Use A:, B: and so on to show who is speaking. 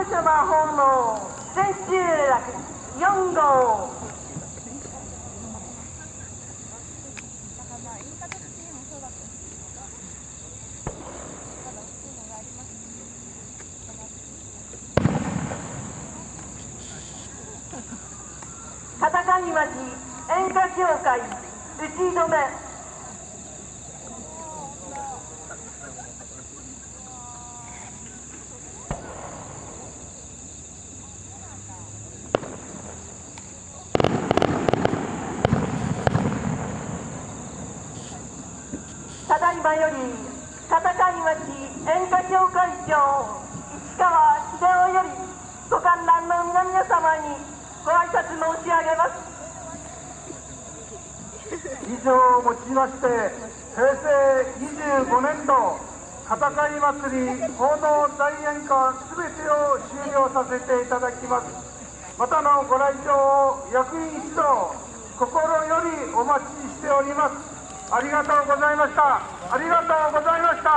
A: ム様訪問千秋楽四号戦い町演歌協会打ち止め。ただいまより片貝町演歌協会長市川秀夫よりご観覧の皆々様にご挨拶申し上げます。
B: 以上をもちまして平成25年度片貝祭り報道大演歌すべてを終了させていただきます。またのご来場を役員一同心よりお待ちしております。ありがとうございました。ありがとうございました。